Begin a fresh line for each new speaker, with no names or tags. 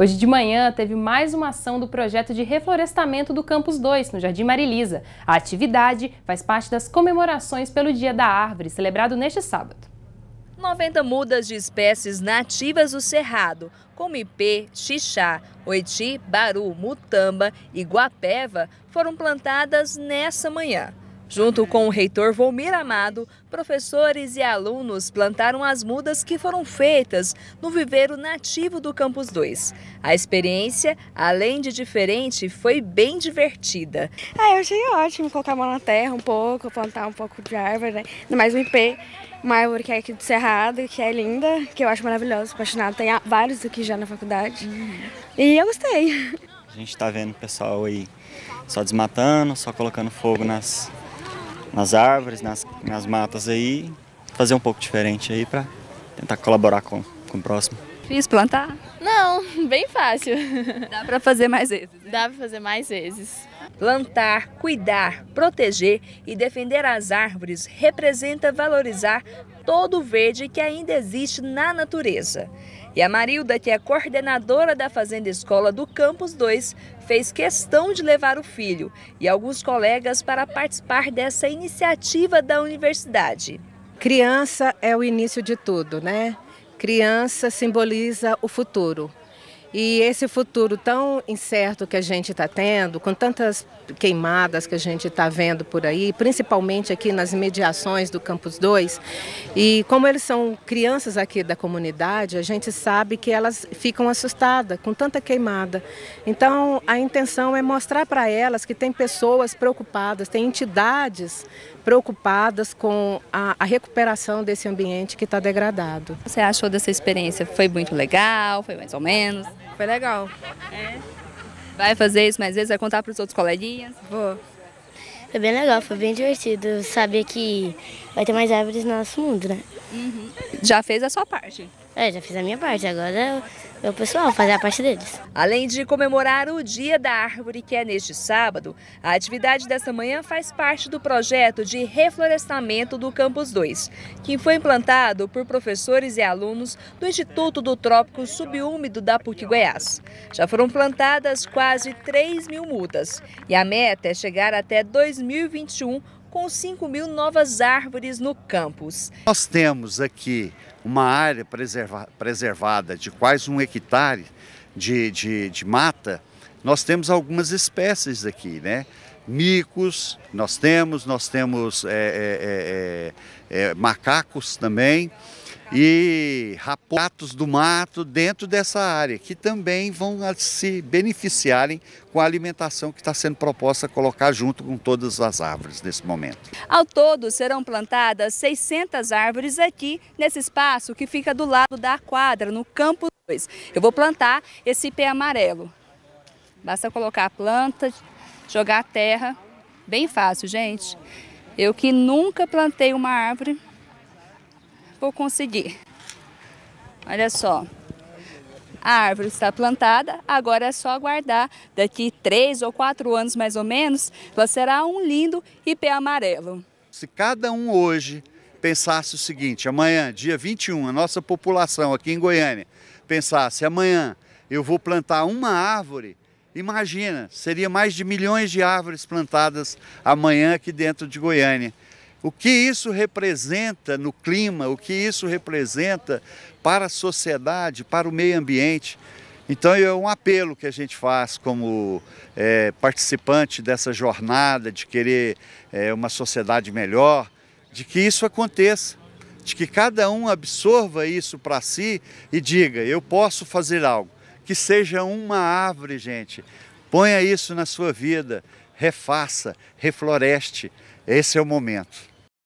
Hoje de manhã teve mais uma ação do projeto de reflorestamento do Campus 2, no Jardim Marilisa. A atividade faz parte das comemorações pelo Dia da Árvore, celebrado neste sábado.
90 mudas de espécies nativas do Cerrado, como ipê, xixá, oiti, baru, mutamba e guapeva, foram plantadas nessa manhã. Junto com o reitor Volmir Amado, professores e alunos plantaram as mudas que foram feitas no viveiro nativo do Campus 2. A experiência, além de diferente, foi bem divertida.
Ah, eu achei ótimo colocar a mão na terra um pouco, plantar um pouco de árvore, né? ainda mais um ipê, uma árvore que é aqui do Cerrado, que é linda, que eu acho maravilhosa, apaixonada. Tem vários aqui já na faculdade. Uhum. E eu gostei.
A gente está vendo o pessoal aí só desmatando, só colocando fogo nas nas árvores, nas, nas matas aí, fazer um pouco diferente aí para tentar colaborar com, com o próximo.
Fiz plantar?
Não, bem fácil.
Dá para fazer mais vezes. Né?
Dá para fazer mais vezes.
Plantar, cuidar, proteger e defender as árvores representa valorizar todo verde que ainda existe na natureza. E a Marilda, que é coordenadora da Fazenda Escola do Campus 2, fez questão de levar o filho e alguns colegas para participar dessa iniciativa da universidade.
Criança é o início de tudo, né? Criança simboliza o futuro. E esse futuro tão incerto que a gente está tendo, com tantas queimadas que a gente está vendo por aí, principalmente aqui nas imediações do Campus 2, e como eles são crianças aqui da comunidade, a gente sabe que elas ficam assustadas com tanta queimada. Então, a intenção é mostrar para elas que tem pessoas preocupadas, tem entidades preocupadas com a, a recuperação desse ambiente que está degradado.
Você achou dessa experiência? Foi muito legal? Foi mais ou menos?
Foi legal.
É. Vai fazer isso mais vezes? Vai contar para os outros coleguinhas?
Vou.
Foi bem legal, foi bem divertido saber que vai ter mais árvores no nosso mundo, né?
Uhum. Já fez a sua parte?
É, já fiz a minha parte, agora o pessoal fazer a parte deles.
Além de comemorar o Dia da Árvore, que é neste sábado, a atividade dessa manhã faz parte do projeto de reflorestamento do Campus 2, que foi implantado por professores e alunos do Instituto do Trópico Subúmido da PUC Goiás. Já foram plantadas quase 3 mil mudas e a meta é chegar até 2021 com 5 mil novas árvores no campus.
Nós temos aqui uma área preserva, preservada de quase um hectare de, de, de mata, nós temos algumas espécies aqui, né? Micos, nós temos, nós temos é, é, é, é macacos também e ratos do mato dentro dessa área, que também vão se beneficiarem com a alimentação que está sendo proposta colocar junto com todas as árvores nesse momento.
Ao todo, serão plantadas 600 árvores aqui nesse espaço que fica do lado da quadra, no campo 2. Eu vou plantar esse pé amarelo. Basta colocar a planta, jogar a terra, bem fácil, gente. Eu que nunca plantei uma árvore, vou conseguir. Olha só. A árvore está plantada, agora é só aguardar. Daqui três ou quatro anos mais ou menos, ela será um lindo ipê amarelo.
Se cada um hoje pensasse o seguinte, amanhã, dia 21, a nossa população aqui em Goiânia, pensasse, amanhã eu vou plantar uma árvore, imagina, seria mais de milhões de árvores plantadas amanhã aqui dentro de Goiânia o que isso representa no clima, o que isso representa para a sociedade, para o meio ambiente. Então é um apelo que a gente faz como é, participante dessa jornada de querer é, uma sociedade melhor, de que isso aconteça, de que cada um absorva isso para si e diga, eu posso fazer algo, que seja uma árvore, gente. Ponha isso na sua vida, refaça, refloreste. Esse é o momento.